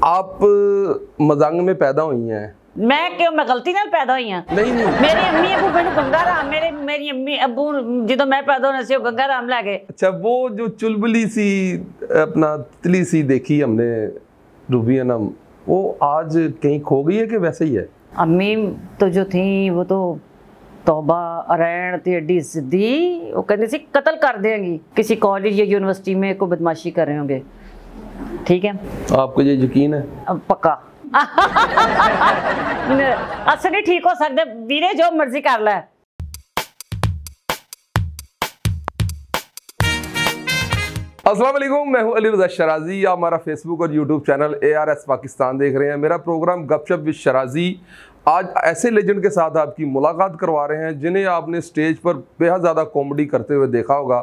आप ਮਜ਼ੰਗ में पैदा हुई हैं ਮੈਂ ਕਿਉਂ ਮੈਂ ਗਲਤੀ ਨਾਲ ਪੈਦਾ ਹੋਈ ਹਾਂ नहीं नहीं ਮੇਰੀ ਅੰਮੀ ਅਬੂ ਮੈਨੂੰ ਗੰਗਾ ਰਾਮ ਮੇਰੇ ਮੇਰੀ ਅੰਮੀ ਅਬੂ ਜਦੋਂ ਮੈਂ ਪੈਦਾ ਹੋਣਾ ਸੀ ਉਹ ਗੰਗਾ ਰਾਮ ਲੈ ਗਏ अच्छा वो जो चुलबुली सी अपना तितली सी देखी हमने रूबी अनम वो आज कहीं खो गई है कि वैसे ही है अम्मी तो जो थी वो तो तौबा अरैन ते एडी सिद्धि वो कहते सी कत्ल कर देंगी किसी कॉलेज या यूनिवर्सिटी में कोई बदमाशी कर रहे होंगे ठीक है? आपको ये यकीन है? पक्का। असर नहीं ठीक हो सकते वीरे जो मर्ज़ी कर ले। अस्सलाम वालेकुम मैं हूँ अली रजा शराजी। आप हमारा फेसबुक और YouTube channel A R S Pakistan देख रहे हैं। मेरा प्रोग्राम गपशप विद शराजी। आज ऐसे लेजेंड के साथ आपकी मुलाकात करवा रहे हैं जिन्हें आपने स्टेज पर बेहद ज़्यादा कॉमेडी करते हुए देखा होगा।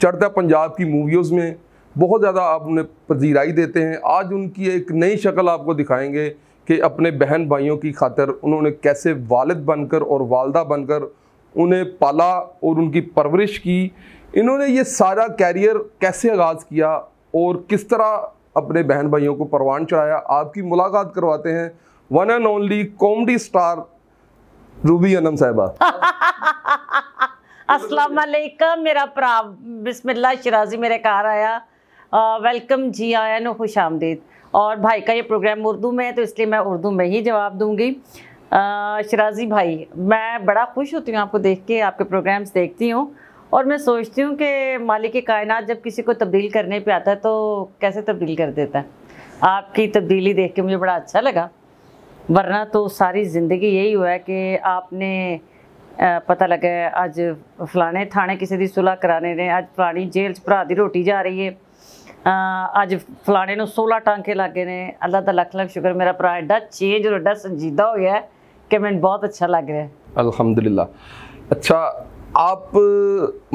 चढ़ता पंजाब की मूवियोज़ में बहुत ज़्यादा आप उन्हें पजीराई देते हैं। आज उनकी एक नई शक्ल आपको दिखाएँगे कि अपने बहन भाइयों की खातर उन्होंने कैसे वालिद बनकर और वालदा बनकर उन्हें पाला और उनकी परवरिश की। इन्होंने ये सारा कैरियर कैसे आगाज़ किया और किस तरह अपने बहन भाइयों को परवान चढ़ाया, आपकी मुलाकात करवाते हैं one and only comedy star Ruby Anam साहबा। अस्सलाम वालेकुम, मेरा भरा बिस्मिल्लाह, शराजी मेरे घर आया। वेलकम जी आया नो खुश आमदीद। और भाई का ये प्रोग्राम उर्दू में है तो इसलिए मैं उर्दू में ही जवाब दूँगी। शराजी भाई, मैं बड़ा खुश होती हूँ आपको देख के, आपके प्रोग्राम्स देखती हूँ। और मैं सोचती हूँ कि मालिक कायनात जब किसी को तब्दील करने पे आता है तो कैसे तब्दील कर देता है? आपकी तब्दीली देख के मुझे बड़ा अच्छा लगा। वरना तो सारी ज़िंदगी यही हुआ है कि आपने पता लगा आज फलाने थाने किसी की सुलह कराने ने अज फलानी जेल च भरा की रोटी जा रही है। ਅੱਜ ਫਲਾਣੇ ਨੂੰ 16 ਟਾਂਕੇ ਲੱਗੇ ਨੇ ਅੱਲਾ ਦਾ ਲੱਖ ਲੱਖ ਸ਼ੁਕਰ ਮੇਰਾ ਭਰਾ ਐਡਾ ਚੇਂਜ ਔਰ ਐਡਾ ਸੰਜੀਦਾ ਹੋ ਗਿਆ ਕਿ ਮੈਨੂੰ ਬਹੁਤ ਅੱਛਾ ਲੱਗ ਰਿਹਾ ਹੈ अल्हम्दुलिल्लाह अच्छा आप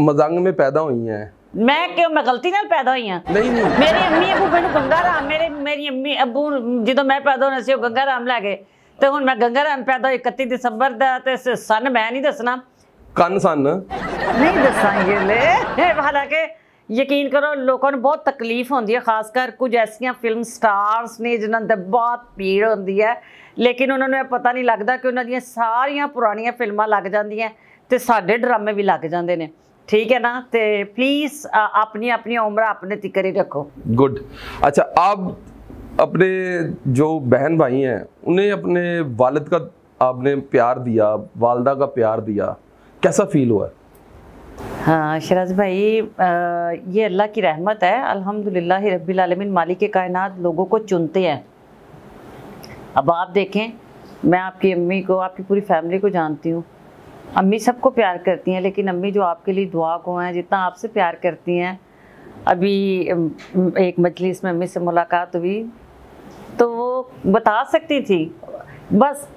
मजंग में पैदा हुई हैं ਮੈਂ ਕਿਉਂ ਮੈਂ ਗਲਤੀ ਨਾਲ ਪੈਦਾ ਹੋਈ ਹਾਂ नहीं नहीं ਮੇਰੀ ਅੰਮੀ ਅਬੂ ਮੈਨੂੰ ਗੰਗਾ ਰਾਮ ਮੇਰੇ ਮੇਰੀ ਅੰਮੀ ਅਬੂ ਜਦੋਂ ਮੈਂ ਪੈਦਾ ਹੋਣਾ ਸੀ ਉਹ ਗੰਗਾ ਰਾਮ ਲੈ ਗਏ ਤੇ ਹੁਣ ਮੈਂ ਗੰਗਾ ਰਾਮ ਪੈਦਾ ਹੋਈ 31 ਦਸੰਬਰ ਦਾ ਤੇ ਸਨ ਮੈਂ ਨਹੀਂ ਦੱਸਣਾ ਕੰਨ ਸਨ ਨਹੀਂ ਦੱਸਾਂਗੇ ਲੈ ਹਾਲਾਂਕਿ ਯਕੀਨ ਕਰੋ ਲੋਕਾਂ ਨੂੰ ਬਹੁਤ ਤਕਲੀਫ ਹੁੰਦੀ ਹੈ ਖਾਸ ਕਰ ਕੁਝ ਐਸੀਆਂ ਫਿਲਮ ਸਟਾਰਸ ਨੇ ਜਿਨ੍ਹਾਂ ਤੇ ਬਹੁਤ ਭੀੜ ਹੁੰਦੀ ਹੈ ਲੇਕਿਨ ਉਹਨਾਂ ਨੂੰ ਇਹ ਪਤਾ ਨਹੀਂ ਲੱਗਦਾ ਕਿ ਉਹਨਾਂ ਦੀਆਂ ਸਾਰੀਆਂ ਪੁਰਾਣੀਆਂ ਫਿਲਮਾਂ ਲੱਗ ਜਾਂਦੀਆਂ ਤੇ ਸਾਡੇ ਡਰਾਮੇ ਵੀ ਲੱਗ ਜਾਂਦੇ ਨੇ ठीक है ना तो प्लीज अपनी अपनी उम्र अपने तिकर ही रखो गुड अच्छा आप अपने जो बहन भाई हैं उन्हें अपने वालिद का आपने प्यार दिया वालदा का प्यार दिया कैसा फील हुआ हाँ शराज भाई ये अल्लाह की रहमत है। अल्हम्दुलिल्लाह रब्बिल आलमीन, मालिक कायनात लोगों को चुनते हैं। अब आप देखें, मैं आपकी अम्मी को, आपकी पूरी फैमिली को जानती हूँ। अम्मी सबको प्यार करती हैं, लेकिन अम्मी जो आपके लिए दुआ को हैं, जितना आपसे प्यार करती हैं, अभी एक मजलिस में अम्मी से मुलाकात हुई तो वो बता सकती थी। बस,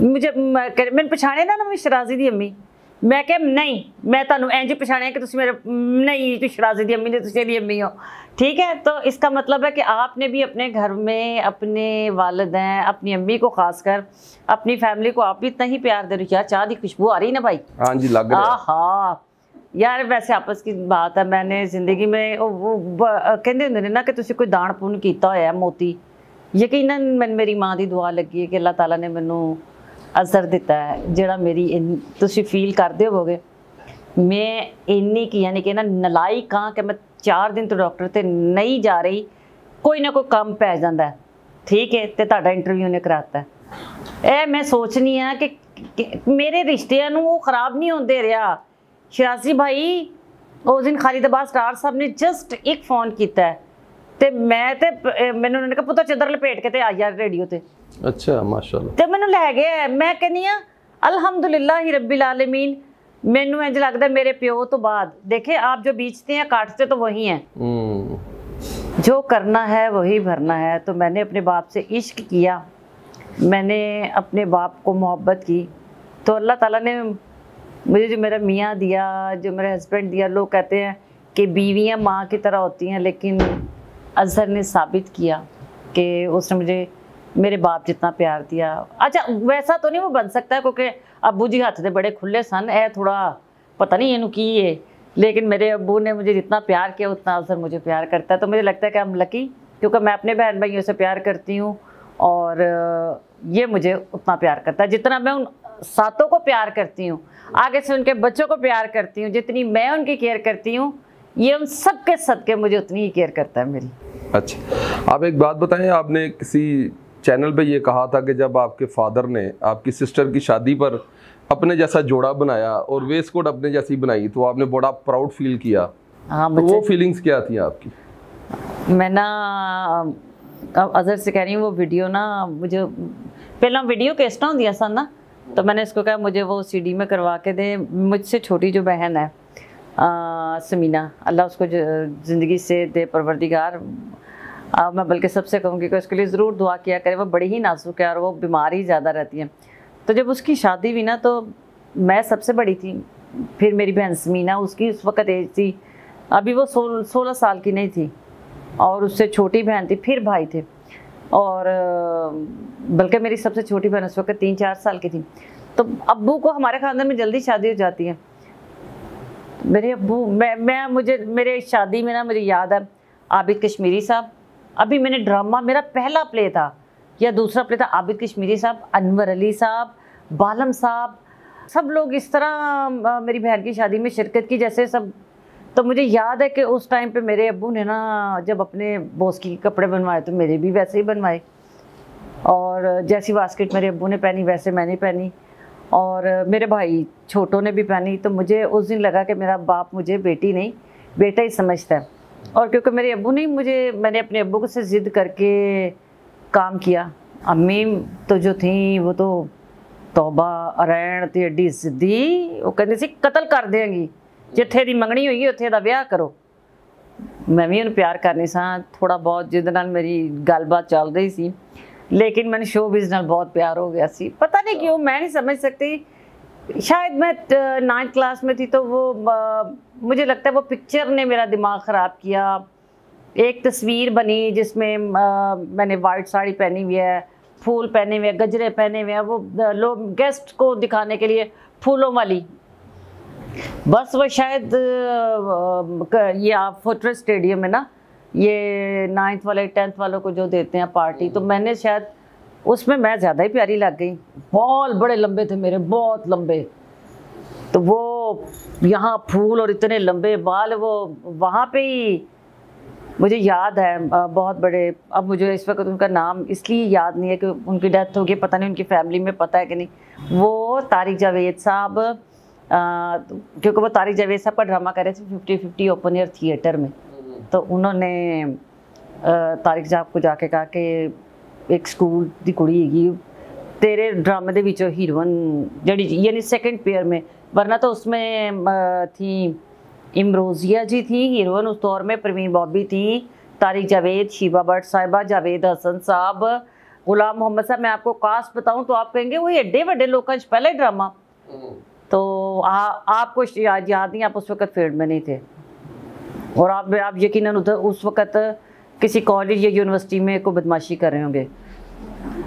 मुझे मैंने पछाने ना ना मैं शराजी दी अम्मी। मैं क्या नहीं मैं ਤੁਹਾਨੂੰ ਇੰਜ ਪਛਾਣਿਆ कि ਤੁਸੀਂ मेरे नहीं तू शराजी दी अम्मी ने तुझे दी अम्मी हो ठीक है तो इसका मतलब है कि आपने भी अपने घर में अपने वालदेन अपनी अम्मी को खासकर अपनी फैमिली को आप भी इतना ही प्यार दे रहे हो यार चाह की खुशबू आ रही ना भाई हाँ जी लग रहा है आहा ਯਾਰ ਵੈਸੇ ਆਪਸ ਕੀ ਬਾਤ ਹੈ ਮੈਨੇ ਜ਼ਿੰਦਗੀ ਮੇ ਉਹ ਉਹ ਕਹਿੰਦੇ ਹੁੰਦੇ ਨੇ ਨਾ ਕਿ ਤੁਸੀਂ ਕੋਈ ਦਾਨ ਪੁੰਨ ਕੀਤਾ ਹੋਇਆ ਹੈ ਮੋਤੀ ਯਕੀਨਨ ਮੈਨੂੰ ਮੇਰੀ ਮਾਂ ਦੀ ਦੁਆ ਲੱਗੀ ਹੈ ਕਿ ਅੱਲਾਹ ਤਾਲਾ ਨੇ ਮੈਨੂੰ ਅਸਰ ਦਿੱਤਾ ਹੈ, ਜਿਹੜਾ ਮੇਰੀ ਤੁਸੀਂ ਫੀਲ ਕਰਦੇ ਹੋਵੋਗੇ। ਮੈਂ ਇੰਨੀ ਕੀ ਯਾਨੀ ਕਿ ਨਾ ਨਲਾਇਕ ਹਾਂ ਕਿ ਮੈਂ 4 ਦਿਨ ਤੋਂ ਡਾਕਟਰ ਤੇ ਨਹੀਂ ਜਾ ਰਹੀ, ਕੋਈ ਨਾ ਕੋਈ ਕੰਮ ਪੈ ਜਾਂਦਾ ਠੀਕ ਹੈ, ਤੇ ਤੁਹਾਡਾ ਇੰਟਰਵਿਊ ਨੇ ਕਰਾਤਾ ਇਹ ਮੈਂ ਸੋਚਨੀ ਆ ਕਿ ਮੇਰੇ ਰਿਸ਼ਤਿਆਂ ਨੂੰ ਉਹ ਖਰਾਬ ਨਹੀਂ ਹੁੰਦੇ ਰਿਹਾ। ਸ਼ਰਾਜ਼ੀ ਭਾਈ, ਉਸ ਦਿਨ ਖਾਲਿਦਾਬਾਦ ਸਟਾਰ ਸਾਹਿਬ ਨੇ ਜਸਟ ਇੱਕ ਫੋਨ ਕੀਤਾ ਤੇ ਮੈਂ ਤੇ ਮੈਨੂੰ ਉਹਨਾਂ ਨੇ ਕਿਹਾ ਪੁੱਤ ਚਦਰ ਲਪੇਟ ਕੇ ਤੇ ਆ ਯਾਰ ਰੇਡੀਓ ਤੇ। अच्छा माशाल्लाह। ते ਤੇ ਮੈਨੂੰ ਲੈ मैं कहनी ਕਹਿੰਨੀ अल्हम्दुलिल्लाह ਅਲਹਮਦੁਲਿਲਾਹ ਰੱਬਿਲ ਆਲਮੀਨ ਮੈਨੂੰ ਇੰਜ ਲੱਗਦਾ मेरे ਪਿਓ तो बाद। देखे आप जो बीजते हैं काटते तो वही हैं। हम्म। जो करना है वही भरना है। तो मैंने अपने बाप से इश्क किया। मैंने अपने बाप को मोहब्बत की। तो अल्लाह ताला ने मुझे जो मेरा मियाँ दिया जो मेरे हस्बैंड दिया लोग कहते हैं कि बीवियाँ माँ की तरह होती हैं लेकिन अजहर ने साबित किया कि उसने मुझे मेरे बाप जितना प्यार दिया। अच्छा वैसा तो नहीं वो बन सकता है क्योंकि अबू जी हथ दे बड़े खुले सन ए थोड़ा पता नहीं इनू की है। लेकिन मेरे अबू ने मुझे जितना प्यार किया, उतना अवसर मुझे प्यार करता है। तो मुझे लगता है कि हम लकी क्योंकि मैं अपने बहन भाइयों से प्यार करती हूँ और, ये मुझे उतना प्यार करता है। जितना मैं उन सातों को प्यार करती हूँ, आगे से उनके बच्चों को प्यार करती हूँ, जितनी मैं उनकी केयर करती हूँ, ये उन सब के सदके मुझे उतनी ही केयर करता है मेरी। अच्छा आप एक बात बताएँ, आपने किसी चैनल पे ये कहा था कि जब आपके फादर ने आपकी सिस्टर की शादी पर अपने जैसा जोड़ा बनाया और वेस्ट कोट अपने जैसी बनाई तो आपने बड़ा प्राउड फील किया? हाँ तो वो फीलिंग्स क्या थी आपकी? मैं ना अब अजहर से कह रही हूँ वो वीडियो ना मुझे पहला वीडियो किस होंदियाँ सन ना तो मैंने इसको कहा मुझे वो सीडी में करवा के दे मुझसे छोटी जो बहन है आ, समीना अल्लाह उसको ज़िंदगी से दे परवरदिगार आ, मैं बल्कि सबसे कहूँगी कि उसके लिए ज़रूर दुआ किया करे। वो बड़ी ही नाजुक है और वो बीमार ज़्यादा रहती है। तो जब उसकी शादी हुई ना तो मैं सबसे बड़ी थी। फिर मेरी बहन समीना उसकी उस वक़्त एज थी। अभी वो सोल सोलह साल की नहीं थी और उससे छोटी बहन थी फिर भाई थे। और बल्कि मेरी सबसे छोटी बहन उस वक्त तीन चार साल की थी। तो अब्बू को हमारे खानदान में जल्दी शादी हो जाती है। मेरे अब्बू मैं मैं मुझे मेरे शादी में ना मुझे याद है आबिद कश्मीरी साहब। अभी मैंने ड्रामा मेरा पहला प्ले था, या दूसरा प्ले था आबिद कश्मीरी साहब, अनवर अली साहब, बालम साहब। सब लोग इस तरह मेरी बहन की शादी में शिरकत की, जैसे सब। तो मुझे याद है कि उस टाइम पे मेरे अबू ने ना, जब अपने बोस्की की कपड़े बनवाए तो मेरे भी वैसे ही बनवाए। और जैसी बास्केट मेरे अब्बू ने पहनी, वैसे मैंने पहनी। और मेरे भाई छोटों ने भी पहनी तो मुझे उस दिन लगा कि मेरा बाप मुझे बेटी नहीं, बेटा ही समझता है। और क्योंकि मेरे अब्बू ने मुझे मैंने अपने अब्बू से ज़िद करके काम किया अम्मी तो जो थी वो तो तौबा ਅਰੈਣ ਤੇ ਐਡੀ ਸਿੱਧੀ ਉਹ ਕਹਿੰਦੀ ਸੀ ਕਤਲ ਕਰ ਦੇਂਗੀ ਜਿੱਥੇ ਦੀ ਮੰਗਣੀ ਹੋਈ ਉੱਥੇ ਦਾ ਵਿਆਹ ਕਰੋ ਮੈਂ ਵੀ ਉਹਨੂੰ ਪਿਆਰ ਕਰਨੀ ਸਾਂ ਥੋੜਾ ਬਹੁਤ ਜਿਹਦੇ ਨਾਲ ਮੇਰੀ ਗੱਲਬਾਤ ਚੱਲ ਰਹੀ ਸੀ लेकिन मैंने शो बिज ਨਾਲ बहुत प्यार हो गया सी पता नहीं क्यों मैं नहीं समझ सकती शायद मैं नाइन्थ क्लास में थी तो वो अ, मुझे लगता है वो पिक्चर ने मेरा दिमाग ख़राब किया। एक तस्वीर बनी जिसमें अ, मैंने वाइट साड़ी पहनी हुई है फूल पहने हुए गजरे पहने हुए हैं वो लोग गेस्ट को दिखाने के लिए फूलों वाली। बस वो शायद ये आप फोर्ट्रेस स्टेडियम है ना ये नाइन्थ वाले टेंथ वालों को जो देते हैं पार्टी तो मैंने शायद उसमें मैं ज़्यादा ही प्यारी लग गई। बॉल बड़े लंबे थे मेरे, बहुत लंबे। तो वो यहाँ फूल और इतने लंबे बाल, वो वहाँ पे ही मुझे याद है बहुत बड़े। अब मुझे इस वक्त उनका नाम इसलिए याद नहीं है कि उनकी डेथ हो गई पता नहीं उनकी फैमिली में पता है कि नहीं। वो तारिक जावेद साहब क्योंकि वो तारिक जावेद साहब का ड्रामा कर रहे थे fifty fifty open air theatre में। तो उन्होंने तारिक साहब को जाके कहा कि ਇੱਕ ਸਕੂਲ ਦੀ ਕੁੜੀ ਹੈਗੀ तेरे ड्रामे ਦੇ ਵਿੱਚੋਂ ਹੀਰੋਇਨ ਜਿਹੜੀ यानी सेकंड पेयर में वरना तो उसमें अ, थी इमरोजिया जी थी हीरोइन उस दौर में प्रवीण बॉबी थी तारिक जावेद शीबा भट्ट साहिबा जावेद हसन साहब गुलाम मोहम्मद साहब मैं आपको कास्ट बताऊं तो आप कहेंगे वो एडे बड़े लोगों का पहले ड्रामा तो आ, आपको याद याद नहीं आप उस वक्त फील्ड में नहीं थे और आप आप यकीनन उधर उस वक्त किसी कॉलेज या यूनिवर्सिटी में को बदमाशी कर रहे होंगे।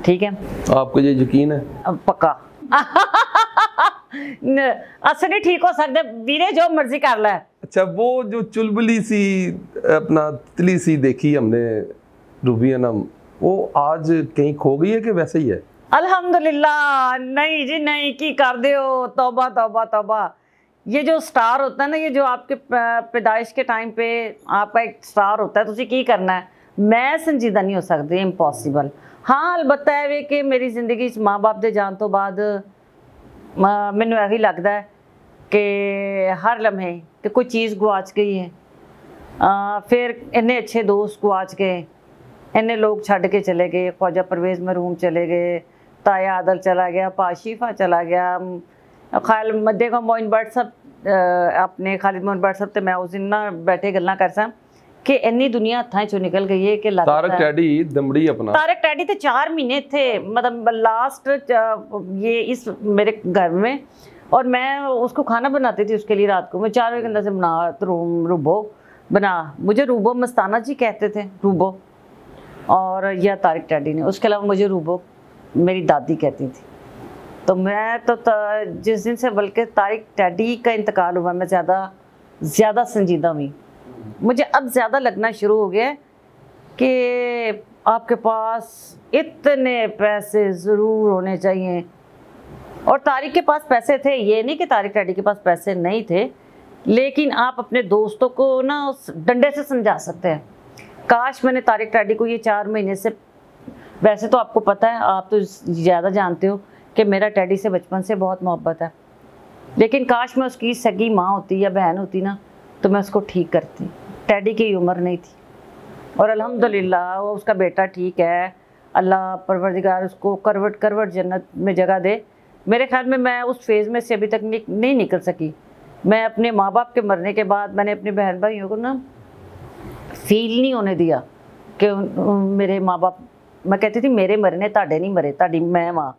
ठीक है? आपको ये यकीन है? पक्का। असर नहीं ठीक हो सकते वीरे जो मर्ज़ी कर ले। अच्छा वो जो चुलबुली सी अपना तितली सी देखी हमने रूबी अनम वो आज कहीं खो गई है कि वैसे ही है? अल्हम्दुलिल्लाह नहीं जी नहीं की कर दे तौबा तौबा तौबा। ये जो स्टार होता है ना ये जो आपके पैदाइश के टाइम पे आपका एक स्टार होता है तो तुम्हें की करना है? मैं संजीदा नहीं हो सकती इम्पॉसिबल हाँ अलबत् है वे कि मेरी ज़िंदगी माँ बाप के जान तो बाद मैं यही लगता है कि हर लम्हे तो कोई चीज़ गुआच गई है। आ, फिर इन्ने अच्छे दोस्त गुआच गए इन्ने लोग छड़ के चले गए ख्वाजा परवेज़ महरूम चले गए ताया आदल चला गया पाशिफा चला गया अम, खाल मध्य को मोइन भट्ट सब अ, अपने खालिद मोइन भट्ट सब ਤੇ ਮੈਂ ਉਸ ਦਿਨ ਨਾ ਬੈਠੇ ਗੱਲਾਂ ਕਰ ਸਾਂ ਕਿ ਇੰਨੀ ਦੁਨੀਆ ਹੱਥਾਂ ਚੋਂ ਨਿਕਲ ਗਈ ਹੈ ਕਿ ਲੱਗਦਾ तारक है- टैडी दमड़ी अपना तारक टैडी तो चार महीने थे मतलब लास्ट ये इस मेरे घर में और मैं उसको खाना बनाती थी उसके लिए रात को मैं चार बजे के अंदर से बना तो रूम रूबो बना मुझे रूबो मस्ताना जी कहते थे रूबो और यह तारिक टैडी ने उसके अलावा मुझे रूबो मेरी दादी कहती थी तो मैं तो जिस दिन से बल्कि तारिक टैडी का इंतकाल हुआ, मैं ज़्यादा ज़्यादा संजीदा हुई। मुझे अब ज़्यादा लगना शुरू हो गया कि आपके पास इतने पैसे ज़रूर होने चाहिए। और तारिक के पास पैसे थे, ये नहीं कि तारिक डैडी के पास पैसे नहीं थे, लेकिन आप अपने दोस्तों को ना उस डंडे से समझा सकते हैं। काश मैंने तारिक डैडी को ये चार महीने से, वैसे तो आपको पता है, आप तो ज़्यादा जानते हो कि मेरा टैडी से बचपन से बहुत मोहब्बत है। लेकिन काश मैं उसकी सगी माँ होती या बहन होती ना तो मैं उसको ठीक करती। टैडी की उम्र नहीं थी। और अल्हम्दुलिल्लाह वो उसका बेटा ठीक है। अल्लाह परवरदिगार उसको करवट करवट जन्नत में जगह दे। मेरे ख्याल में मैं उस फ़ेज़ में से अभी तक नि, नहीं निकल सकी। मैं अपने माँ बाप के मरने के बाद मैंने अपने बहन भाइयों को ना फील नहीं होने दिया कि मेरे माँ बाप मैं कहती थी मेरे मरने ताड़े नहीं मरे ताड़ी मैं माँ।